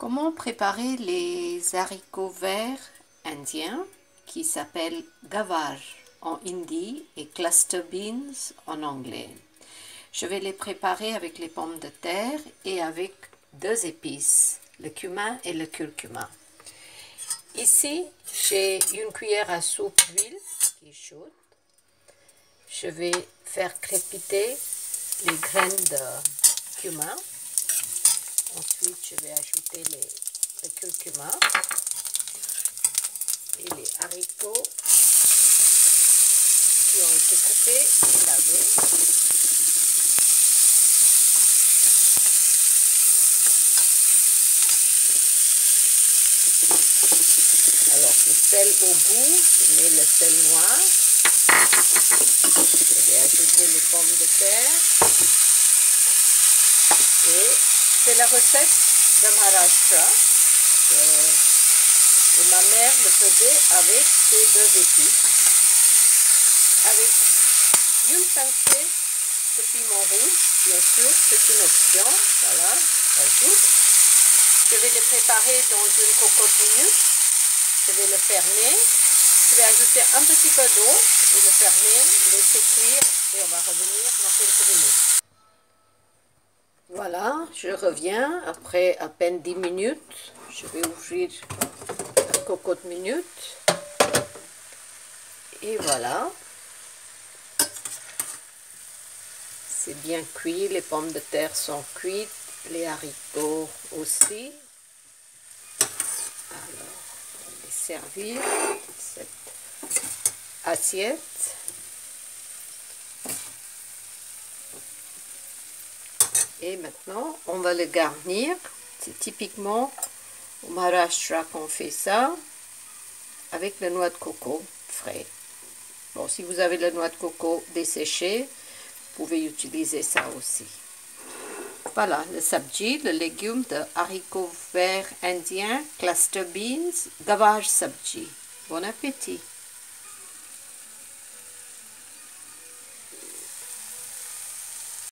Comment préparer les haricots verts indiens qui s'appellent gavar en hindi et cluster beans en anglais? Je vais les préparer avec les pommes de terre et avec deux épices, le cumin et le curcuma. Ici, j'ai une cuillère à soupe d'huile qui est chaude. Je vais faire crépiter les graines de cumin Ensuite, je vais ajouter les, le curcuma et les haricots qui ont été coupés et lavés. Alors, le sel au goût, je mets le sel noir. Je vais ajouter les pommes de terre et c'est la recette de Maharashtra. et ma mère le faisait avec ces deux épices. Avec une pincée de piment rouge, bien sûr, c'est une option. Voilà, j'ajoute. Je vais le préparer dans une cocotte minute. Je vais le fermer. Je vais ajouter un petit peu d'eau et le fermer, laisser cuire et on va revenir dans quelques minutes. Voilà, je reviens après à peine 10 minutes. Je vais ouvrir la cocotte minute. Et voilà. C'est bien cuit, les pommes de terre sont cuites, les haricots aussi. Alors, on va les servir cette assiette. Et maintenant, on va le garnir. C'est typiquement au Maharashtra qu'on fait ça avec la noix de coco frais. Bon, si vous avez la noix de coco desséchée, vous pouvez utiliser ça aussi. Voilà, le sabji, le légume de haricots verts indiens, cluster beans, gavage sabji. Bon appétit